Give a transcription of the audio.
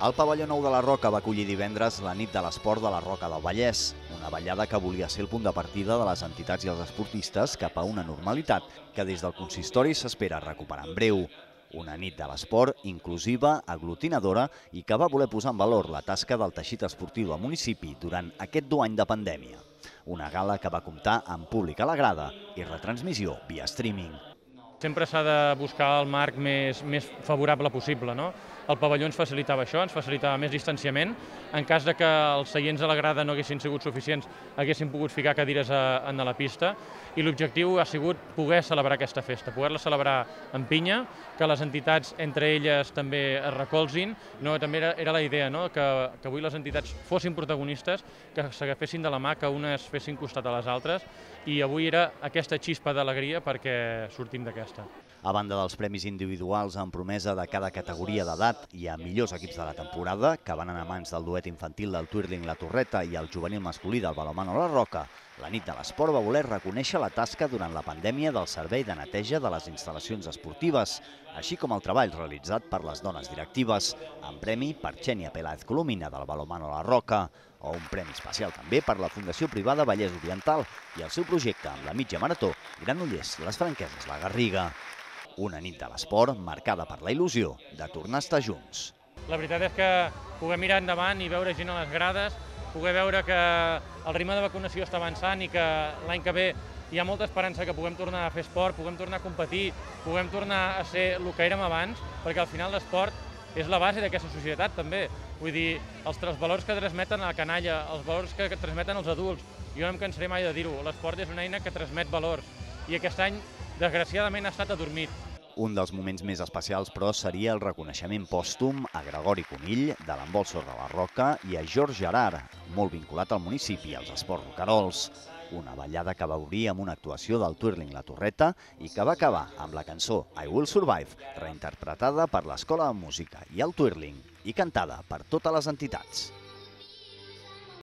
El pavelló nou de la Roca va acollir divendres la nit de l'esport de la Roca del Vallès, una ballada que volia ser el punt de partida de les entitats i els esportistes cap a una normalitat que des del consistori s'espera recuperar en breu. Una nit de l'esport inclusiva, aglutinadora i que va voler posar en valor la tasca del teixit esportiu del municipi durant aquest dur any de pandèmia. Una gala que va comptar amb públic a la grada i retransmissió via streaming. Sempre s'ha de buscar el marc més, més favorable possible. No? El pavelló ens facilitava això, ens facilitava més distanciament. En cas de que els seients a la grada no haguessin sigut suficients, haguessin pogut ficar cadires a, a la pista. I l'objectiu ha sigut poder celebrar aquesta festa, poder-la celebrar en pinya, que les entitats entre elles també es recolzin. No, també era, era la idea no? que, que avui les entitats fossin protagonistes, que s'agafessin de la mà, que unes fessin costat a les altres, i avui era aquesta xispa d'alegria perquè sortim d'aquesta festa. A banda dels premis individuals amb promesa de cada categoria d'edat i a millors equips de la temporada, que van anar a mans del duet infantil del Twirling La Torreta i el juvenil masculí del Balomano La Roca, la nit de l'esport va voler reconèixer la tasca durant la pandèmia del servei de neteja de les instal·lacions esportives, així com el treball realitzat per les dones directives, amb premi per Xènia Peláez Colomina del Balomano La Roca, o un premi especial també per la Fundació Privada Vallès Oriental i el seu projecte amb la mitja marató Granollers, les Franqueses, la Garriga. Una nit de l'esport marcada per la il·lusió de tornar a estar junts. La veritat és que poder mirar endavant i veure gent a les grades, poder veure que el ritme de vacunació està avançant i que l'any que ve hi ha molta esperança que puguem tornar a fer esport, puguem tornar a competir, puguem tornar a ser el que érem abans, perquè al final l'esport és la base d'aquesta societat també. Vull dir, els, els valors que transmeten a la canalla, els valors que, que transmeten els adults, jo no em cansaré mai de dir-ho, l'esport és una eina que transmet valors i aquest any, desgraciadament, ha estat adormit. Un dels moments més especials, però, seria el reconeixement pòstum a Gregori Conill, de l'embol de la Roca, i a George Gerard, molt vinculat al municipi i als esports rocarols. Una ballada que va obrir amb una actuació del Twirling La Torreta i que va acabar amb la cançó I Will Survive, reinterpretada per l'Escola de Música i el Twirling i cantada per totes les entitats.